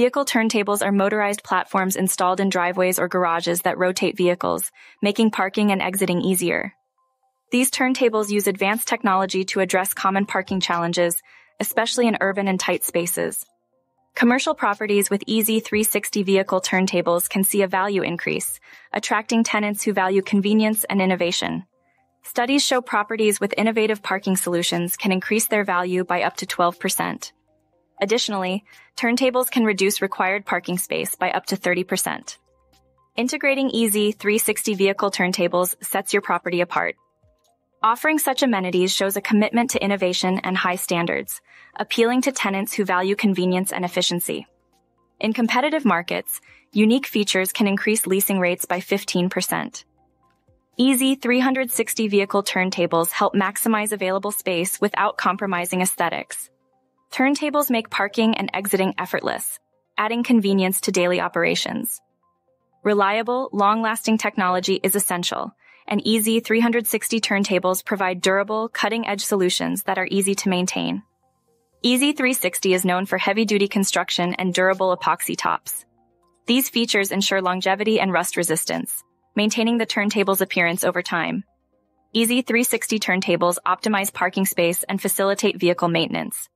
Vehicle turntables are motorized platforms installed in driveways or garages that rotate vehicles, making parking and exiting easier. These turntables use advanced technology to address common parking challenges, especially in urban and tight spaces. Commercial properties with EZ360 vehicle turntables can see a value increase, attracting tenants who value convenience and innovation. Studies show properties with innovative parking solutions can increase their value by up to 12%. Additionally, turntables can reduce required parking space by up to 30%. Integrating EZ360 vehicle turntables sets your property apart. Offering such amenities shows a commitment to innovation and high standards, appealing to tenants who value convenience and efficiency. In competitive markets, unique features can increase leasing rates by 15%. EZ360 vehicle turntables help maximize available space without compromising aesthetics. Turntables make parking and exiting effortless, adding convenience to daily operations. Reliable, long-lasting technology is essential, and EZ360 turntables provide durable, cutting-edge solutions that are easy to maintain. EZ360 is known for heavy-duty construction and durable epoxy tops. These features ensure longevity and rust resistance, maintaining the turntable's appearance over time. EZ360 turntables optimize parking space and facilitate vehicle maintenance,